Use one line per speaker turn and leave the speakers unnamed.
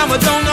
summer I don't donut.